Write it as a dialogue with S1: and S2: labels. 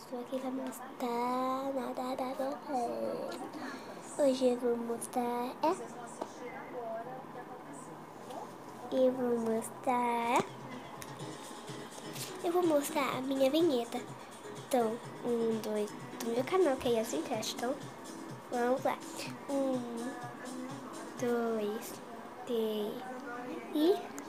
S1: Estou aqui para mostrar nada da. É. Hoje eu vou mostrar. É? Eu vou mostrar. Eu vou mostrar a minha vinheta. Então, um, dois, do meu canal, que é assim teste. Então, vamos lá. Um, dois, três e.